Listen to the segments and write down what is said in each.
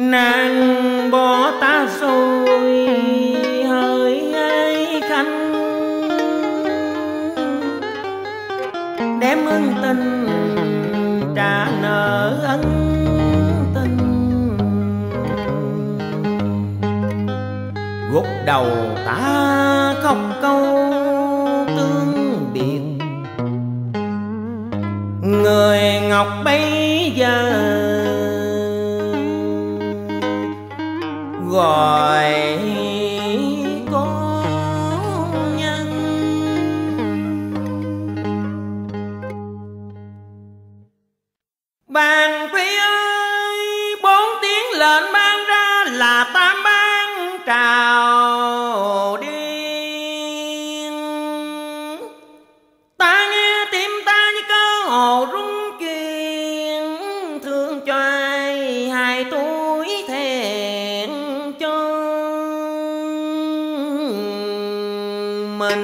nàng bỏ ta rồi, hỡi hay khanh đem ân tình trả nợ ân tình. Gục đầu ta khóc câu gọi con nhân. Bàn quý ơi, bốn tiếng lệnh ban ra là tam ban trào. Mình.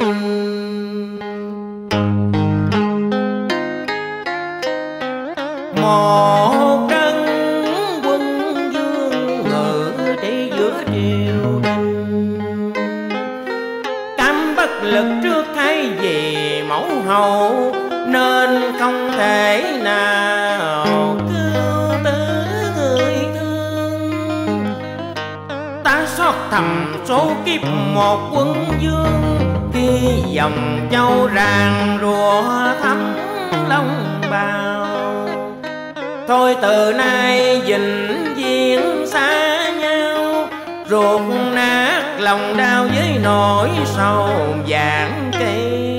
Một trân quân dương ngự trị giữa triều đình. Cam bất lực trước cái gì mẫu hậu, nên không thể nào ta xót thầm số kiếp một quân dương. Khi dòng châu ràng rùa thắm long bào. Thôi từ nay vĩnh viễn xa nhau. Ruột nát lòng đau với nỗi sầu vàng cây.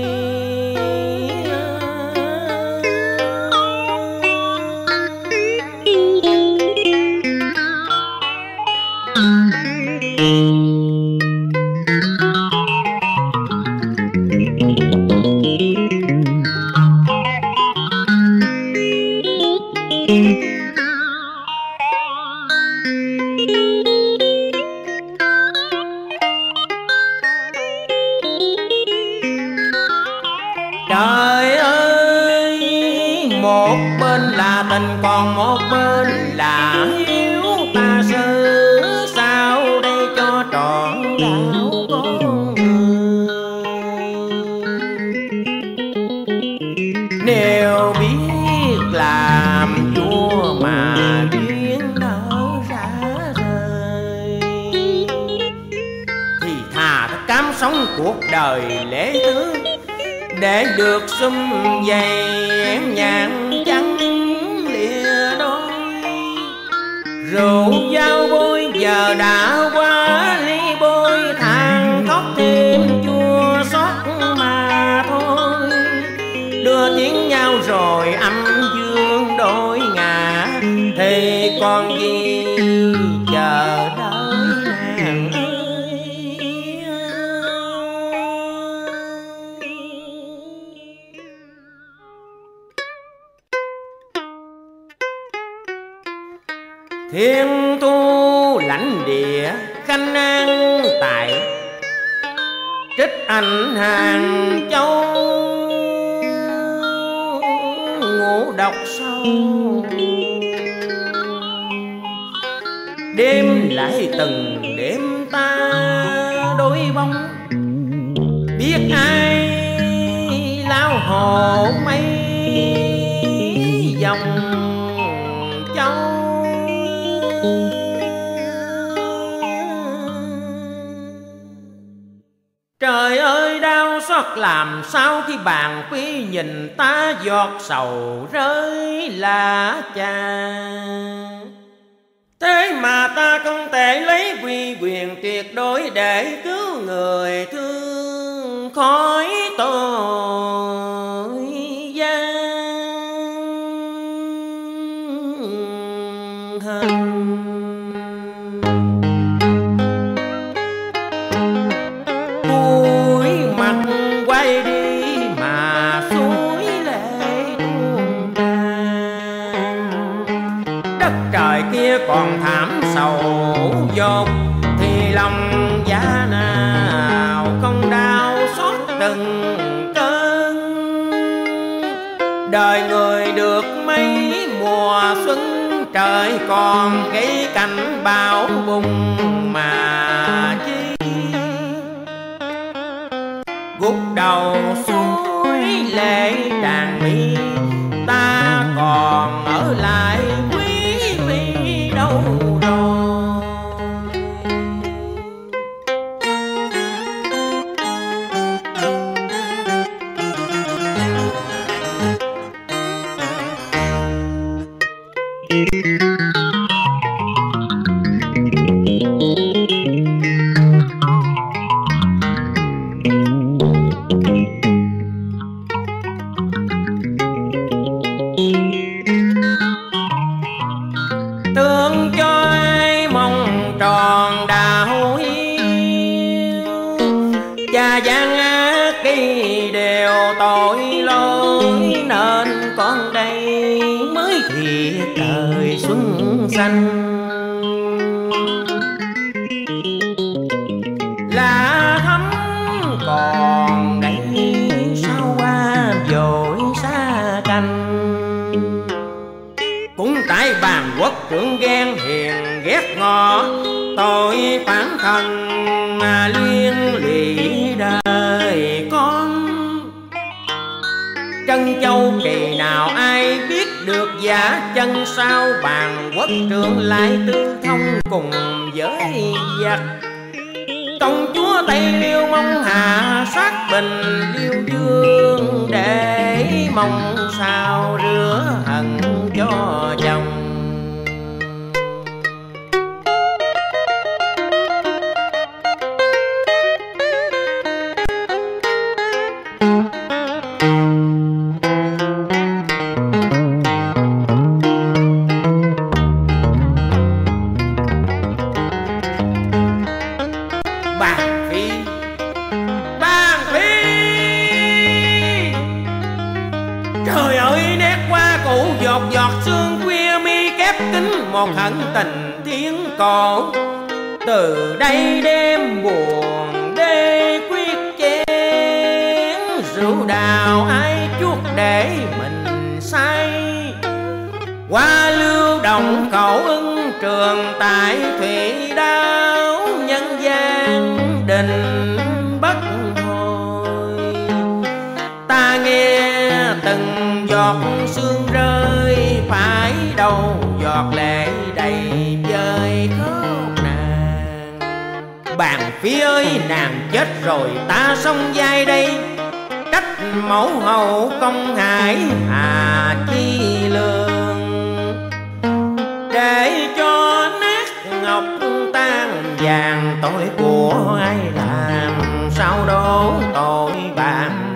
Một bên là tình, còn một bên là hiếu ta xử Sao đây cho trọn đạo con Nếu biết làm vua mà biến nở ra rời, Thì thà ta cám sống cuộc đời lễ tướng để được xum dày em rượu dao bôi giờ đã qua ly thiên thu lãnh địa, khanh an tại. Trích ảnh hàng châu ngủ độc sâu. Đêm lại từng đêm ta đôi bóng. Biết ai lao hồ mây bàn quý nhìn ta giọt sầu rơi là cha. Thế mà ta không thể lấy quy quyền tuyệt đối để cứu người thương khỏi tội kia còn thảm sầu dột thì lòng giá nào không đau xót từng cơn. Đời người được mấy mùa xuân, trời còn cái cảnh bão bùng mà chi. Gục đầu suối lệ tràn mi Música mới trời xuân xanh là thắm còn đây sao qua dội xa canh cũng tại bàn quốc trưởng ghen hiền ghét ngọ, tội phản thần mà liên lụy đời con. Chân châu kỳ nào ai biết được giả chân sao bàn quốc trưởng lại tư thông cùng với giặc. Công chúa tây liêu mong hạ sát bình liêu dương để mong sao rửa hận cho chồng. Tiếng cổ từ đây đêm buồn đê quyết chén. Rượu đào ai chuốc để mình say. Qua lưu động cầu ưng trường tại thủy đáo nhân gian đình bất hồi. Ta nghe từng giọt sương rơi, phải đâu giọt lệ đầy Hoàng phi ơi, nàng chết rồi, ta sống dài đây. Trách mẫu hậu công hải, hà chi lương. Để cho nát ngọc tan vàng, tội của ai làm sao đổ tội bạn